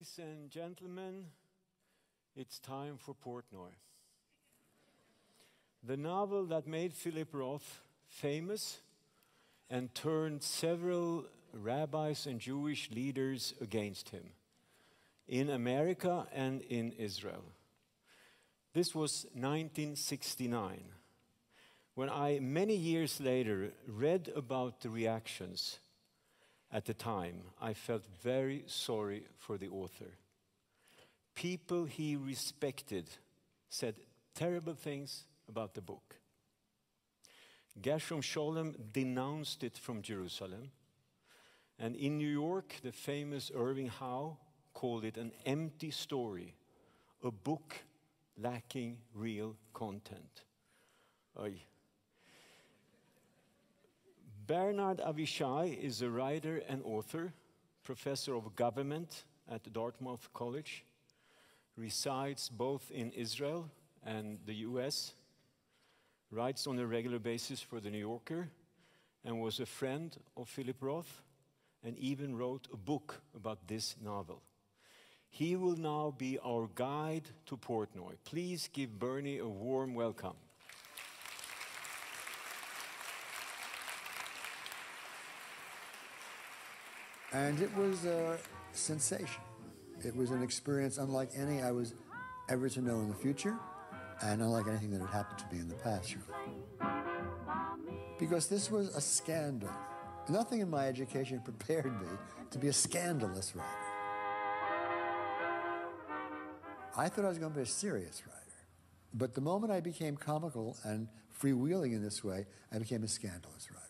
Ladies and gentlemen, it's time for Portnoy. The novel that made Philip Roth famous and turned several rabbis and Jewish leaders against him in America and in Israel. This was 1969. When I, many years later, read about the reactions at the time, I felt very sorry for the author. People he respected said terrible things about the book. Gershom Scholem denounced it from Jerusalem. And in New York, the famous Irving Howe called it an empty story, a book lacking real content. Oy. Bernard Avishai is a writer and author, professor of government at Dartmouth College, resides both in Israel and the US, writes on a regular basis for The New Yorker, and was a friend of Philip Roth, and even wrote a book about this novel. He will now be our guide to Portnoy. Please give Bernie a warm welcome. And it was a sensation. It was an experience unlike any I was ever to know in the future, and unlike anything that had happened to me in the past. Because this was a scandal. Nothing in my education prepared me to be a scandalous writer. I thought I was going to be a serious writer. But the moment I became comical and freewheeling in this way, I became a scandalous writer.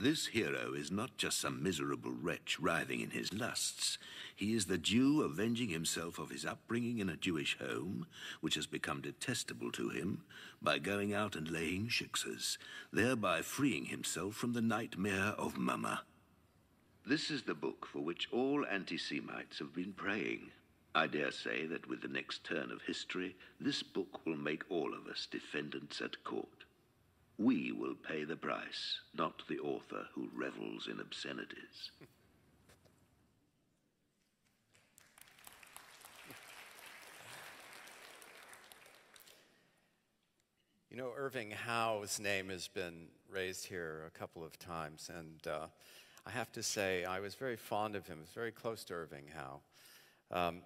This hero is not just some miserable wretch writhing in his lusts. He is the Jew avenging himself of his upbringing in a Jewish home, which has become detestable to him, by going out and laying shiksas, thereby freeing himself from the nightmare of Mama. This is the book for which all anti-Semites have been praying. I dare say that with the next turn of history, this book will make all of us defendants at court. We will pay the price, not the author who revels in obscenities. You know, Irving Howe's name has been raised here a couple of times, and uh, I have to say, I was very fond of him. I was very close to Irving Howe. Um,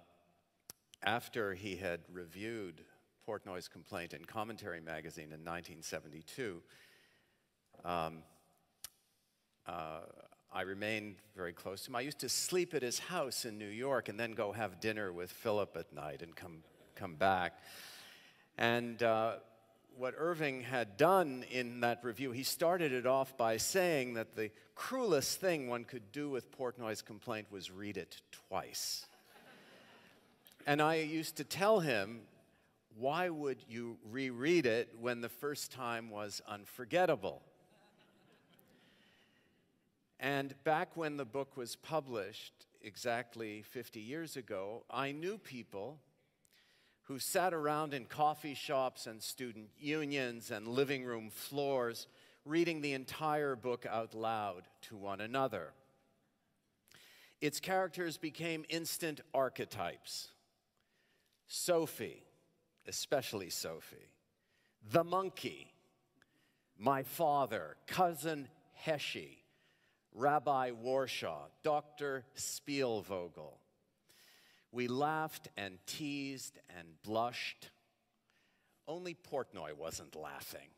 after he had reviewed Portnoy's complaint in Commentary magazine in 1972, um, uh, I remained very close to him. I used to sleep at his house in New York and then go have dinner with Philip at night and come, come back. And uh, what Irving had done in that review, he started it off by saying that the cruelest thing one could do with Portnoy's complaint was read it twice. and I used to tell him why would you reread it when the first time was unforgettable? And back when the book was published, exactly 50 years ago, I knew people who sat around in coffee shops and student unions and living room floors reading the entire book out loud to one another. Its characters became instant archetypes. Sophie, especially Sophie, the monkey, my father, cousin Heshie, Rabbi Warshaw, Dr. Spielvogel. We laughed and teased and blushed. Only Portnoy wasn't laughing.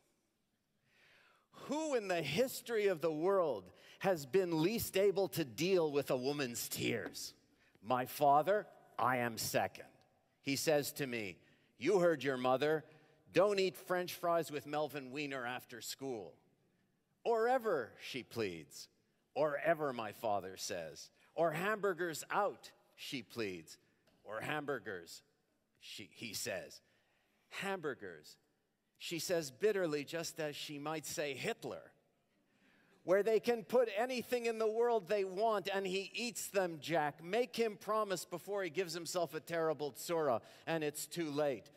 Who in the history of the world has been least able to deal with a woman's tears? My father, I am second. He says to me, you heard your mother. Don't eat french fries with Melvin Weiner after school. Or ever, she pleads. Or ever, my father says. Or hamburgers out, she pleads. Or hamburgers, she, he says. Hamburgers, she says bitterly, just as she might say Hitler where they can put anything in the world they want and he eats them, Jack. Make him promise before he gives himself a terrible tsura and it's too late.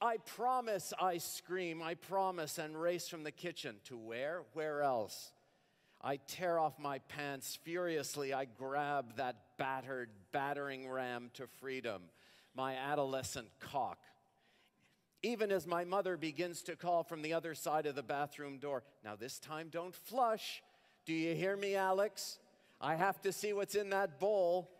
I promise, I scream, I promise, and race from the kitchen. To where? Where else? I tear off my pants furiously. I grab that battered battering ram to freedom, my adolescent cock. Even as my mother begins to call from the other side of the bathroom door, now this time don't flush. Do you hear me, Alex? I have to see what's in that bowl.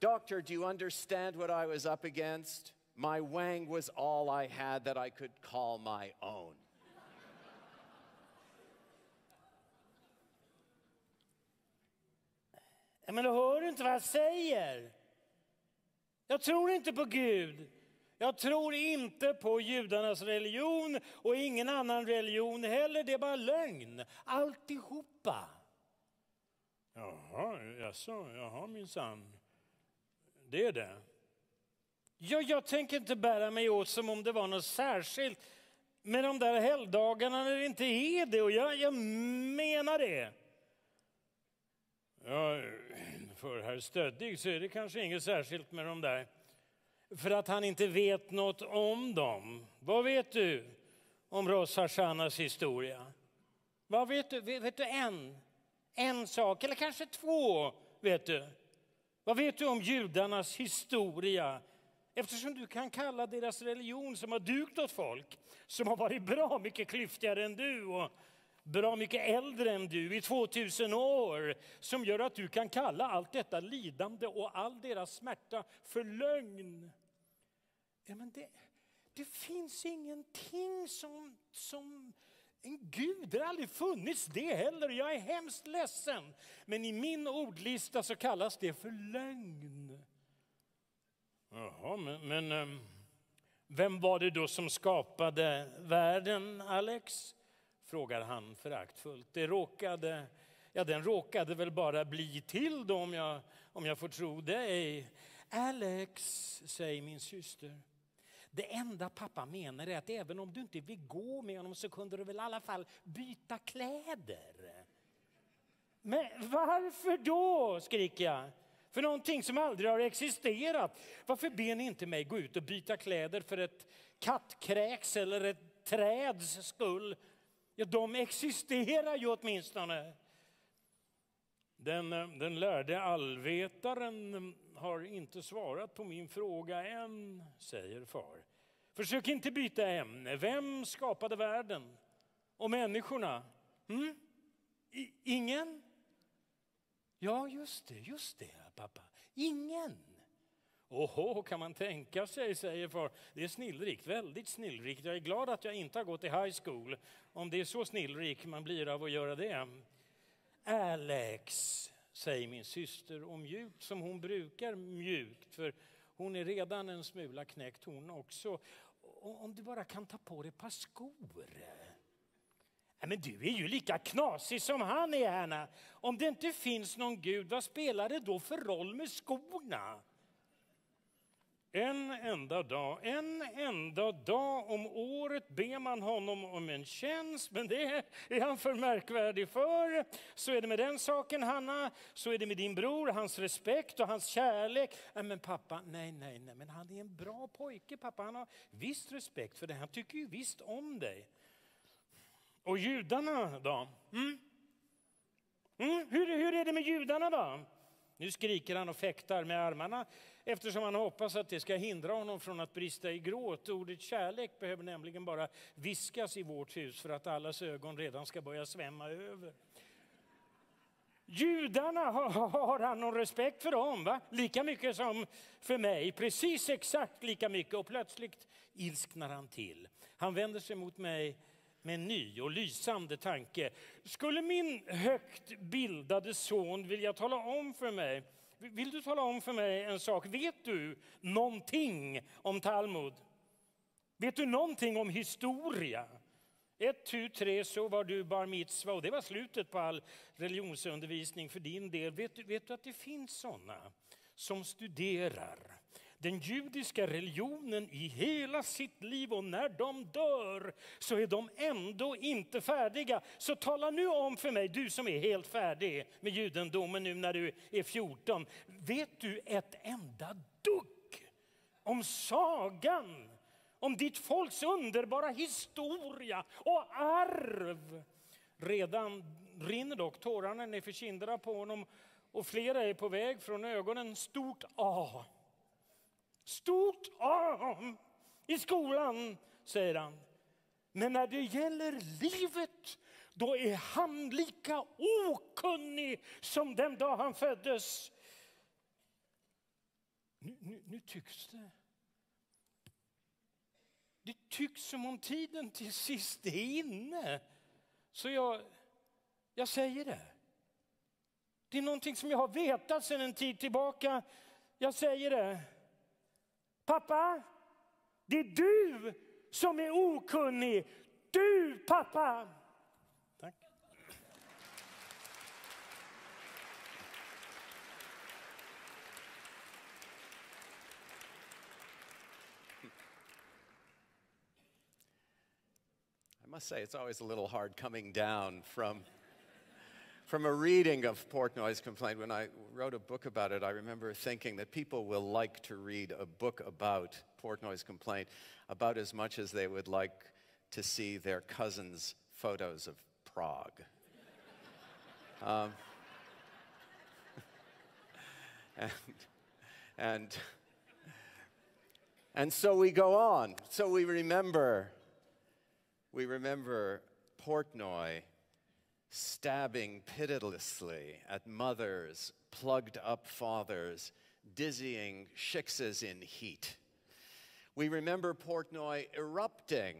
Doctor, do you understand what I was up against? My wang was all I had that I could call my own. Men du hör inte vad jag säger. Jag tror inte på Gud. Jag tror inte på judarnas religion och ingen annan religion heller. Det är bara lögn, alltihopa. Jaha, jaså, jaha minsann. Det är det. Ja, jag tänker inte bära mig åt som om det var något särskilt med de där helgdagarna när det inte är det. Och jag, jag menar det. Ja, för herr Stöddig så är det kanske inget särskilt med de där. För att han inte vet något om dem. Vad vet du om Rosh Hashanas historia? Vad vet du? Vet du en? En sak, eller kanske två, vet du. Vad vet du om judarnas historia? Eftersom du kan kalla deras religion som har dukt åt folk som har varit bra mycket klyftigare än du och bra mycket äldre än du i 2000 år som gör att du kan kalla allt detta lidande och all deras smärta för lögn. Ja, men det, det finns ingenting som, som en gud. Det har aldrig funnits det heller. Jag är hemskt ledsen. Men i min ordlista så kallas det för lögn. Jaha, men, men ehm, vem var det då som skapade världen, Alex? Frågar han föraktfullt. Det råkade, ja, den råkade väl bara bli till då om jag, om jag får tro dig. Alex, säger min syster. Det enda pappa menar är att även om du inte vill gå med honom så kunde du väl i alla fall byta kläder. Men varför då, skriker jag. För någonting som aldrig har existerat. Varför ber ni inte mig gå ut och byta kläder för ett kattkräks eller ett träds skull? Ja, de existerar ju åtminstone. Den, eh, den lärde allvetaren mm, har inte svarat på min fråga än, säger far. Försök inte byta ämne. Vem skapade världen och människorna? Mm? ingen? Ja, just det, just det, pappa. Ingen. Åhå, kan man tänka sig, säger far. Det är snillrikt, väldigt snillrikt. Jag är glad att jag inte har gått i high school, om det är så snillrik man blir av att göra det. Alex, säger min syster och mjukt som hon brukar mjukt, för hon är redan en smula knäckt hon också. Om du bara kan ta på dig ett par skor. Men du är ju lika knasig som han är, Anna. Om det inte finns någon Gud, vad spelar det då för roll med skorna? En enda dag, en enda dag om året ber man honom om en tjänst, men det är han för märkvärdig för. Så är det med den saken, Hanna. Så är det med din bror, hans respekt och hans kärlek. Äh, men pappa, nej, nej, nej, men han är en bra pojke, pappa. Han har visst respekt för dig. Han tycker ju visst om dig. Och judarna då? Mm? Mm? Hur, hur är det med judarna då? Nu skriker han och fäktar med armarna eftersom han hoppas att det ska hindra honom från att brista i gråt. Ordet kärlek behöver nämligen bara viskas i vårt hus för att allas ögon redan ska börja svämma över. Judarna, har han någon respekt för dem? Va? Lika mycket som för mig, precis exakt lika mycket. Och plötsligt ilsknar han till. Han vänder sig mot mig med en ny och lysande tanke. Skulle min högt bildade son vilja tala om för mig vill du tala om för mig en sak? Vet du någonting om Talmud? Vet du någonting om historia? Ett, tu, tre, så var du bar mitzva och det var slutet på all religionsundervisning för din del. Vet du, vet du att det finns sådana som studerar den judiska religionen i hela sitt liv och när de dör så är de ändå inte färdiga. Så tala nu om för mig, du som är helt färdig med judendomen nu när du är 14. Vet du ett enda dugg om sagan? Om ditt folks underbara historia och arv? Redan rinner dock tårarna ner för kinderna på honom och flera är på väg från ögonen. Stort A. Stort A i skolan, säger han. Men när det gäller livet, då är han lika okunnig som den dag han föddes. Nu, nu, nu tycks det det tycks som om tiden till sist är inne. Så jag, jag säger det. Det är någonting som jag har vetat sedan en tid tillbaka. Jag säger det. Pappa, det är du som är okunnig. Du, pappa! Tack. I must say, it's always a little hard coming down from, from a reading of Portnoy's complaint. When I wrote a book about it, I remember thinking that people will like to read a book about Portnoy's complaint about as much as they would like to see their cousin's photos of Prague. Um, and, and, and so we go on. So we remember we remember Portnoy stabbing pitilessly at mothers, plugged up fathers, dizzying shiksas in heat. We remember Portnoy erupting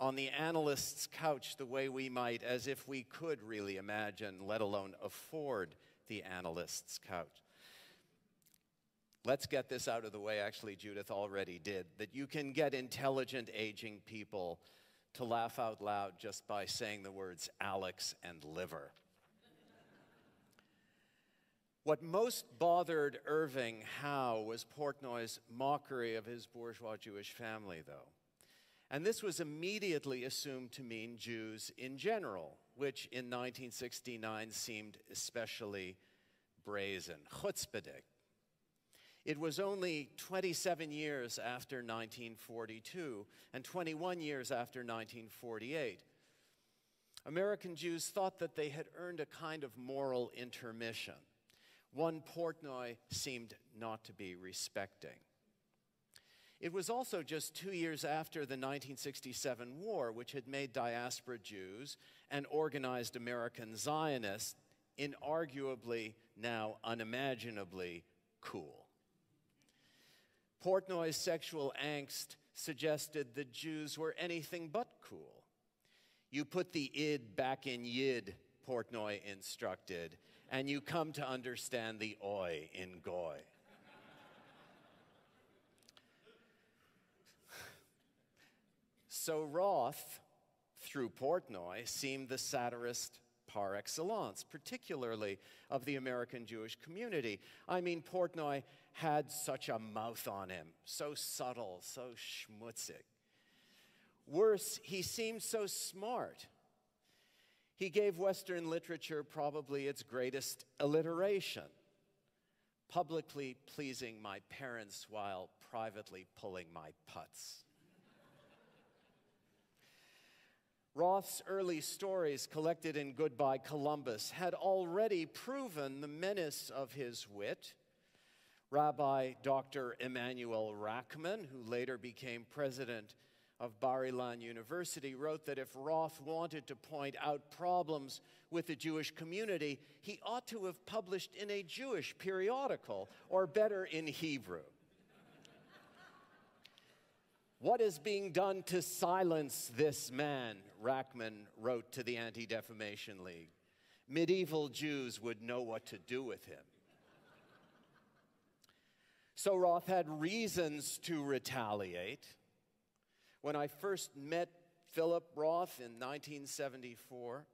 on the analyst's couch the way we might, as if we could really imagine, let alone afford the analyst's couch. Let's get this out of the way, actually, Judith already did, that you can get intelligent aging people to laugh out loud just by saying the words Alex and liver. What most bothered Irving Howe was Portnoy's mockery of his bourgeois Jewish family, though. And this was immediately assumed to mean Jews in general, which in 1969 seemed especially brazen, chutzpahdik. It was only 27 years after 1942 and 21 years after 1948. American Jews thought that they had earned a kind of moral intermission, one Portnoy seemed not to be respecting. It was also just two years after the 1967 war, which had made diaspora Jews and organized American Zionists inarguably, now unimaginably cool. Portnoy's sexual angst suggested the Jews were anything but cool. You put the id back in yid, Portnoy instructed, and you come to understand the oi in goy. so Roth, through Portnoy, seemed the satirist par excellence, particularly of the American Jewish community. I mean, Portnoy had such a mouth on him, so subtle, so schmutzig. Worse, he seemed so smart. He gave Western literature probably its greatest alliteration, publicly pleasing my parents while privately pulling my putz. Roth's early stories, collected in Goodbye Columbus, had already proven the menace of his wit. Rabbi Dr. Emanuel Rackman, who later became president of Bar Ilan University, wrote that if Roth wanted to point out problems with the Jewish community, he ought to have published in a Jewish periodical, or better, in Hebrew. What is being done to silence this man? Rackman wrote to the Anti Defamation League. Medieval Jews would know what to do with him. So Roth had reasons to retaliate. When I first met Philip Roth in 1974,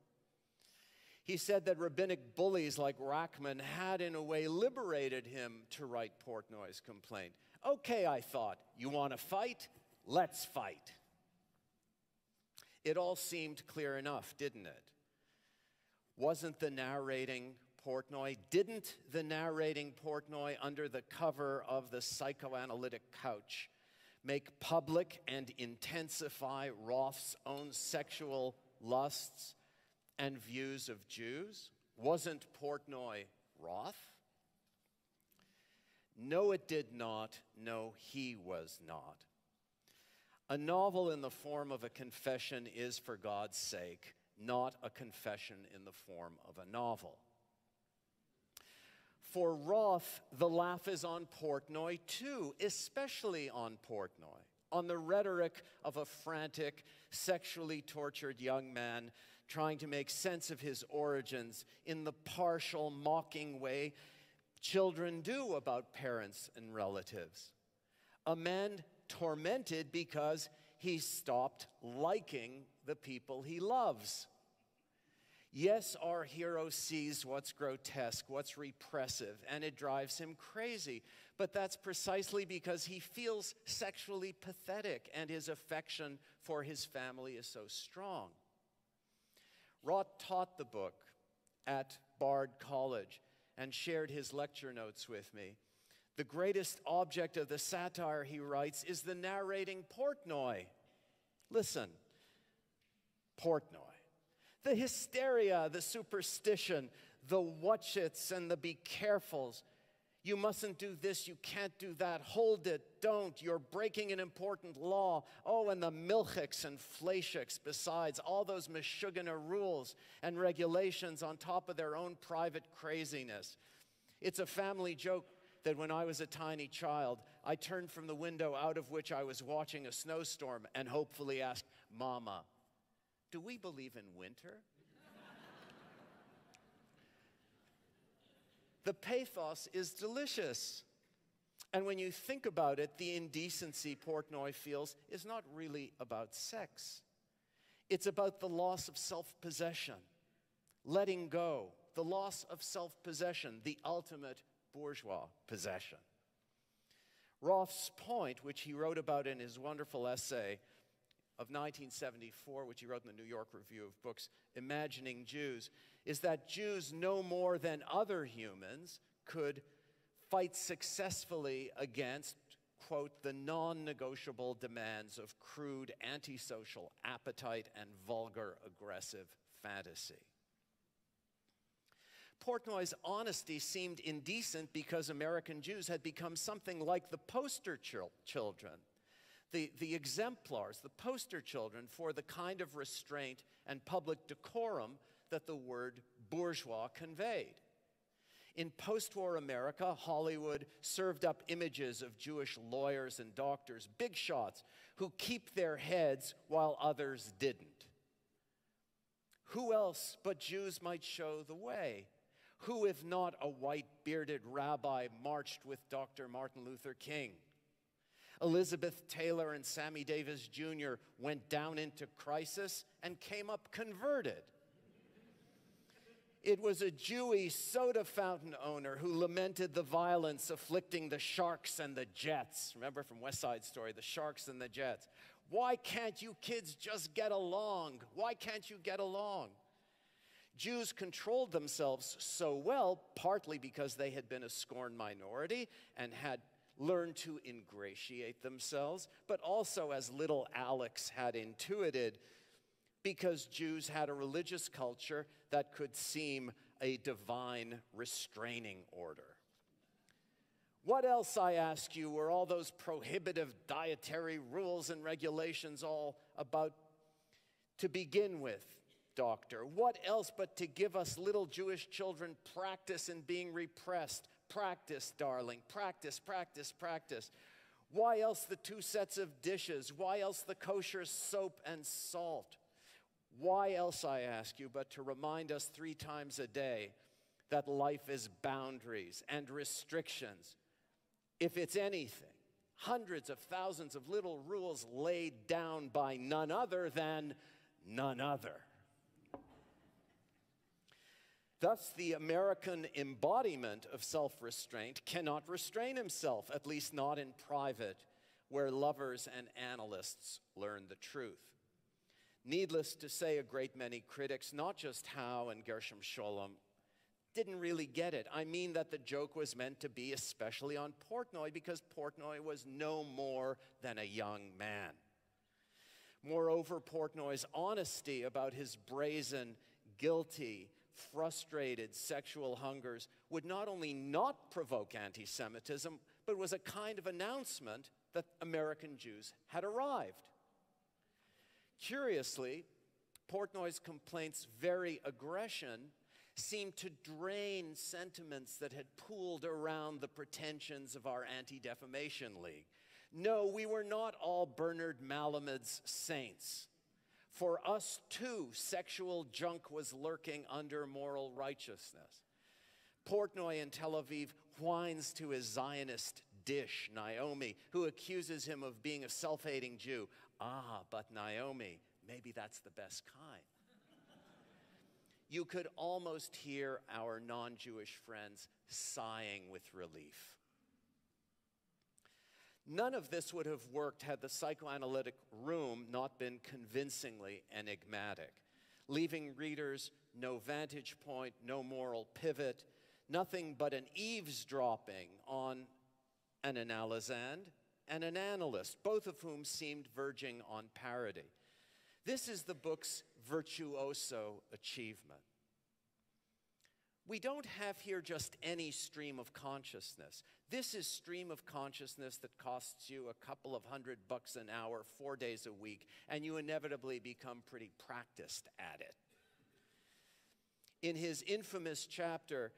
he said that rabbinic bullies like Rackman had, in a way, liberated him to write Portnoy's complaint. Okay, I thought, you want to fight? Let's fight. It all seemed clear enough, didn't it? Wasn't the narrating Portnoy? Didn't the narrating Portnoy, under the cover of the psychoanalytic couch, make public and intensify Roth's own sexual lusts and views of Jews? Wasn't Portnoy Roth? No, it did not. No, he was not. A novel in the form of a confession is, for God's sake, not a confession in the form of a novel. For Roth, the laugh is on Portnoy too, especially on Portnoy, on the rhetoric of a frantic, sexually tortured young man trying to make sense of his origins in the partial, mocking way children do about parents and relatives. A man tormented because he stopped liking the people he loves. Yes, our hero sees what's grotesque, what's repressive, and it drives him crazy. But that's precisely because he feels sexually pathetic and his affection for his family is so strong. Roth taught the book at Bard College and shared his lecture notes with me. The greatest object of the satire, he writes, is the narrating Portnoy. Listen, Portnoy. The hysteria, the superstition, the watch-its and the be carefuls. You mustn't do this, you can't do that, hold it, don't, you're breaking an important law. Oh, and the milchiks and fleischiks, besides all those Meshuggah rules and regulations on top of their own private craziness. It's a family joke that when I was a tiny child, I turned from the window out of which I was watching a snowstorm and hopefully asked, Mama, do we believe in winter? the pathos is delicious. And when you think about it, the indecency Portnoy feels is not really about sex. It's about the loss of self possession, letting go, the loss of self possession, the ultimate bourgeois possession. Roth's point, which he wrote about in his wonderful essay of 1974, which he wrote in the New York Review of Books, Imagining Jews, is that Jews no more than other humans could fight successfully against, quote, the non negotiable demands of crude antisocial appetite and vulgar aggressive fantasy. Portnoy's honesty seemed indecent because American Jews had become something like the poster children, the, the exemplars, the poster children for the kind of restraint and public decorum that the word bourgeois conveyed. In post war America, Hollywood served up images of Jewish lawyers and doctors, big shots, who keep their heads while others didn't. Who else but Jews might show the way? Who, if not a white bearded rabbi, marched with Dr. Martin Luther King? Elizabeth Taylor and Sammy Davis Jr. went down into crisis and came up converted. It was a Jewy soda fountain owner who lamented the violence afflicting the sharks and the jets. Remember from West Side Story, the sharks and the jets. Why can't you kids just get along? Why can't you get along? Jews controlled themselves so well, partly because they had been a scorned minority and had learned to ingratiate themselves, but also, as little Alex had intuited, because Jews had a religious culture that could seem a divine restraining order. What else, I ask you, were all those prohibitive dietary rules and regulations all about to begin with, doctor? What else but to give us little Jewish children practice in being repressed? Practice, darling, practice, practice, practice. Why else the two sets of dishes? Why else the kosher soap and salt? Why else, I ask you, but to remind us three times a day that life is boundaries and restrictions. If it's anything, hundreds of thousands of little rules laid down by none other than none other. Thus, the American embodiment of self restraint cannot restrain himself, at least not in private, where lovers and analysts learn the truth. Needless to say, a great many critics, not just Howe and Gershom Scholem, didn't really get it. I mean that the joke was meant to be especially on Portnoy because Portnoy was no more than a young man. Moreover, Portnoy's honesty about his brazen, guilty, frustrated sexual hungers would not only not provoke anti Semitism, but was a kind of announcement that American Jews had arrived. Curiously, Portnoy's complaints' very aggression seemed to drain sentiments that had pooled around the pretensions of our Anti Defamation League. No, we were not all Bernard Malamud's saints. For us too, sexual junk was lurking under moral righteousness. Portnoy in Tel Aviv whines to his Zionist dish, Naomi, who accuses him of being a self hating Jew. Ah, but Naomi, maybe that's the best kind. you could almost hear our non Jewish friends sighing with relief. None of this would have worked had the psychoanalytic room not been convincingly enigmatic, leaving readers no vantage point, no moral pivot, nothing but an eavesdropping on an analysand and an analyst, both of whom seemed verging on parody. This is the book's virtuoso achievement. We don't have here just any stream of consciousness. This is stream of consciousness that costs you a couple of hundred bucks an hour, four days a week, and you inevitably become pretty practiced at it. In his infamous chapter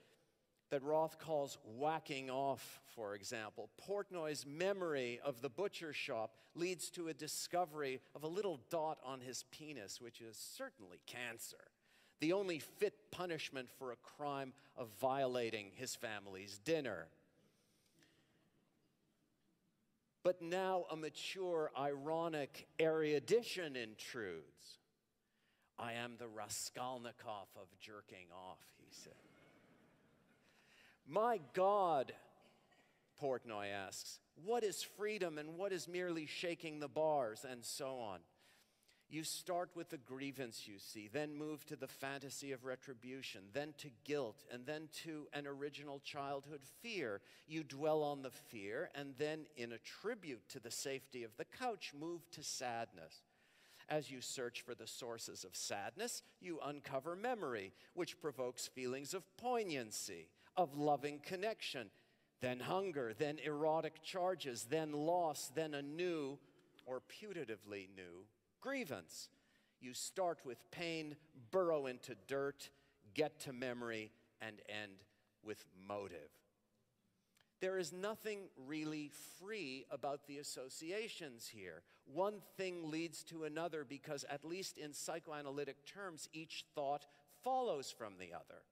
that Roth calls whacking off, for example, Portnoy's memory of the butcher shop leads to a discovery of a little dot on his penis, which is certainly cancer the only fit punishment for a crime of violating his family's dinner. But now a mature, ironic erudition intrudes. I am the Raskolnikov of jerking off, he said. My God, Portnoy asks, what is freedom and what is merely shaking the bars, and so on. You start with the grievance you see, then move to the fantasy of retribution, then to guilt, and then to an original childhood fear. You dwell on the fear, and then, in a tribute to the safety of the couch, move to sadness. As you search for the sources of sadness, you uncover memory, which provokes feelings of poignancy, of loving connection, then hunger, then erotic charges, then loss, then a new or putatively new grievance. You start with pain, burrow into dirt, get to memory, and end with motive. There is nothing really free about the associations here. One thing leads to another because, at least in psychoanalytic terms, each thought follows from the other.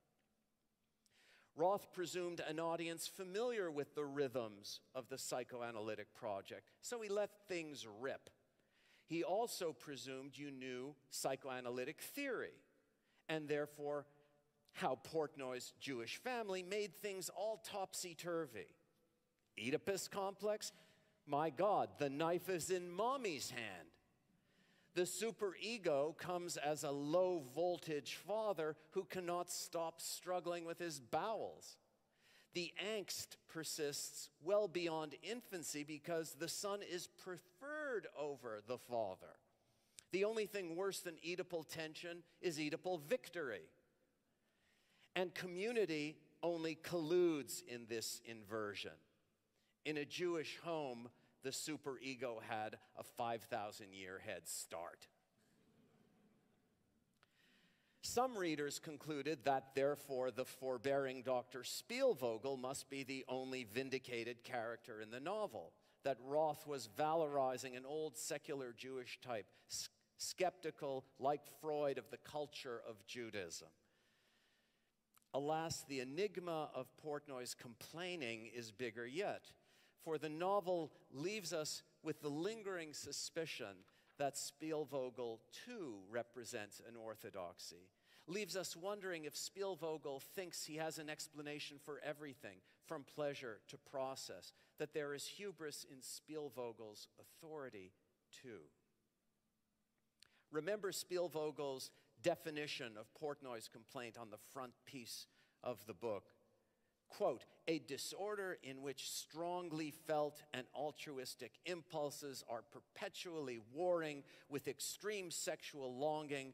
Roth presumed an audience familiar with the rhythms of the psychoanalytic project, so he let things rip. He also presumed you knew psychoanalytic theory and therefore how Portnoy's Jewish family made things all topsy turvy. Oedipus complex? My God, the knife is in mommy's hand. The superego comes as a low voltage father who cannot stop struggling with his bowels. The angst persists well beyond infancy because the son is preferred over the father. The only thing worse than Oedipal tension is Oedipal victory. And community only colludes in this inversion. In a Jewish home, the superego had a 5,000 year head start. Some readers concluded that, therefore, the forbearing Dr. Spielvogel must be the only vindicated character in the novel, that Roth was valorizing an old secular Jewish type, skeptical, like Freud, of the culture of Judaism. Alas, the enigma of Portnoy's complaining is bigger yet, for the novel leaves us with the lingering suspicion that Spielvogel too represents an orthodoxy. Leaves us wondering if Spielvogel thinks he has an explanation for everything, from pleasure to process, that there is hubris in Spielvogel's authority too. Remember Spielvogel's definition of Portnoy's complaint on the front piece of the book quote, a disorder in which strongly felt and altruistic impulses are perpetually warring with extreme sexual longing,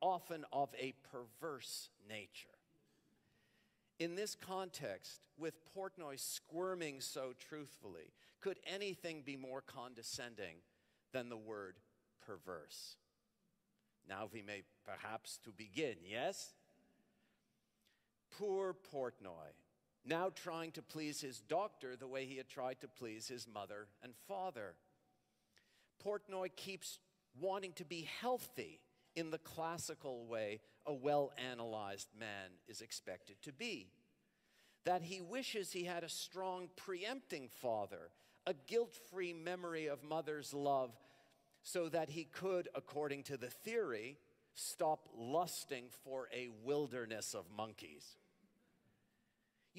often of a perverse nature. In this context, with Portnoy squirming so truthfully, could anything be more condescending than the word perverse? Now we may perhaps to begin, yes? Poor Portnoy, now trying to please his doctor the way he had tried to please his mother and father. Portnoy keeps wanting to be healthy in the classical way a well analyzed man is expected to be. That he wishes he had a strong preempting father, a guilt free memory of mother's love, so that he could, according to the theory, stop lusting for a wilderness of monkeys.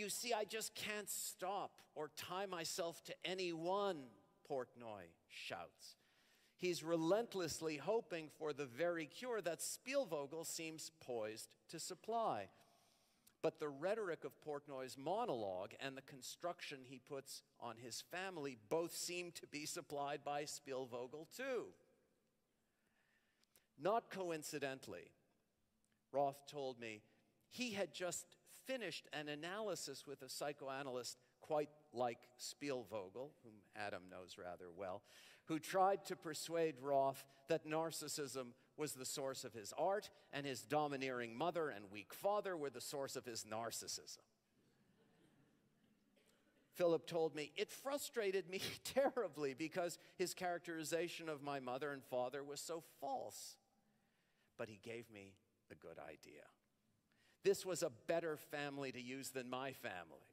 You see, I just can't stop or tie myself to any one, Portnoy shouts. He's relentlessly hoping for the very cure that Spielvogel seems poised to supply. But the rhetoric of Portnoy's monologue and the construction he puts on his family both seem to be supplied by Spielvogel, too. Not coincidentally, Roth told me he had just finished an analysis with a psychoanalyst quite like Spielvogel, whom Adam knows rather well, who tried to persuade Roth that narcissism was the source of his art and his domineering mother and weak father were the source of his narcissism. Philip told me it frustrated me terribly because his characterization of my mother and father was so false. But he gave me a good idea. This was a better family to use than my family.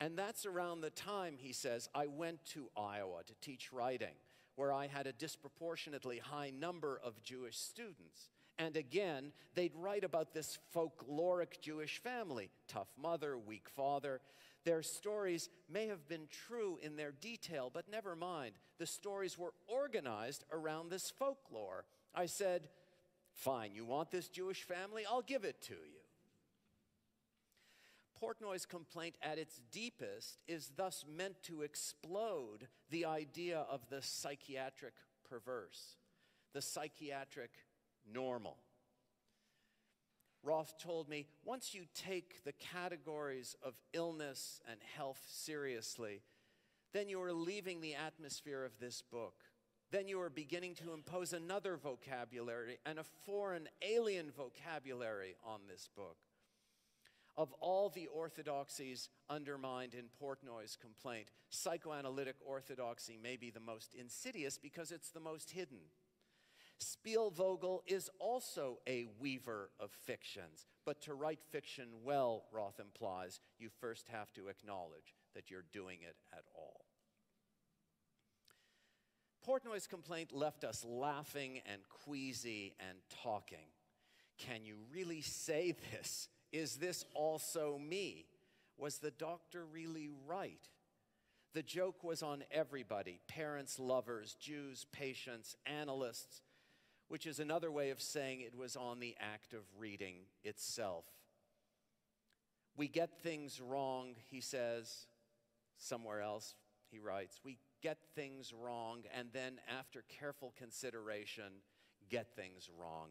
And that's around the time, he says, I went to Iowa to teach writing, where I had a disproportionately high number of Jewish students. And again, they'd write about this folkloric Jewish family tough mother, weak father. Their stories may have been true in their detail, but never mind. The stories were organized around this folklore. I said, Fine, you want this Jewish family? I'll give it to you. Portnoy's complaint at its deepest is thus meant to explode the idea of the psychiatric perverse, the psychiatric normal. Roth told me once you take the categories of illness and health seriously, then you are leaving the atmosphere of this book. Then you are beginning to impose another vocabulary and a foreign, alien vocabulary on this book. Of all the orthodoxies undermined in Portnoy's complaint, psychoanalytic orthodoxy may be the most insidious because it's the most hidden. Spielvogel is also a weaver of fictions, but to write fiction well, Roth implies, you first have to acknowledge that you're doing it at all. Portnoy's complaint left us laughing and queasy and talking. Can you really say this? Is this also me? Was the doctor really right? The joke was on everybody parents, lovers, Jews, patients, analysts, which is another way of saying it was on the act of reading itself. We get things wrong, he says. Somewhere else, he writes. We get things wrong, and then, after careful consideration, get things wrong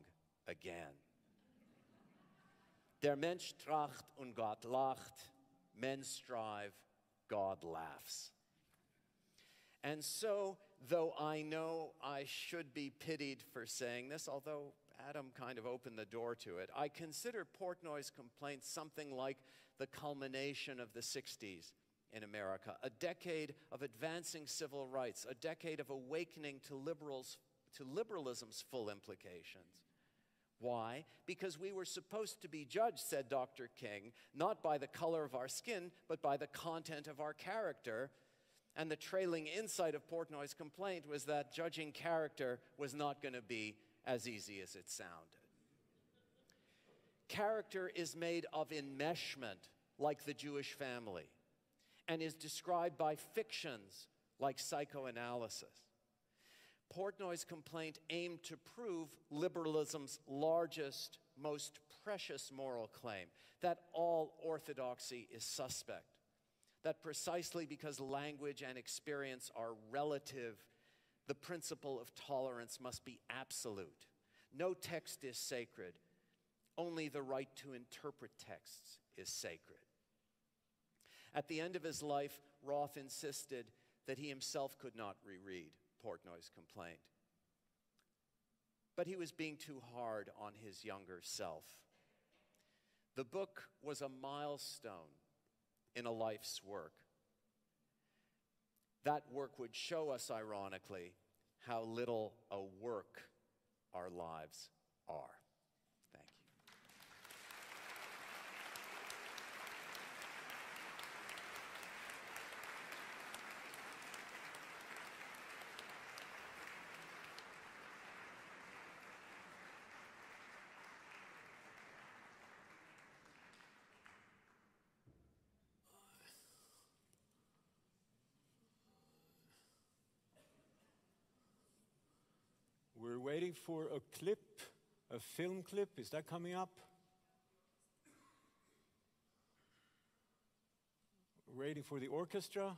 again. Der Mensch tracht und Gott lacht. Men strive, God laughs. And so, though I know I should be pitied for saying this, although Adam kind of opened the door to it, I consider Portnoy's complaint something like the culmination of the 60s in America, a decade of advancing civil rights, a decade of awakening to, liberals, to liberalism's full implications. Why? Because we were supposed to be judged, said Dr. King, not by the color of our skin, but by the content of our character. And the trailing insight of Portnoy's complaint was that judging character was not going to be as easy as it sounded. Character is made of enmeshment, like the Jewish family, and is described by fictions like psychoanalysis. Portnoy's complaint aimed to prove liberalism's largest, most precious moral claim that all orthodoxy is suspect. That precisely because language and experience are relative, the principle of tolerance must be absolute. No text is sacred, only the right to interpret texts is sacred. At the end of his life, Roth insisted that he himself could not reread, Portnoy's complaint. But he was being too hard on his younger self. The book was a milestone in a life's work. That work would show us, ironically, how little a work our lives are. Thank you. We're waiting for a clip, a film clip. Is that coming up? We're waiting for the orchestra.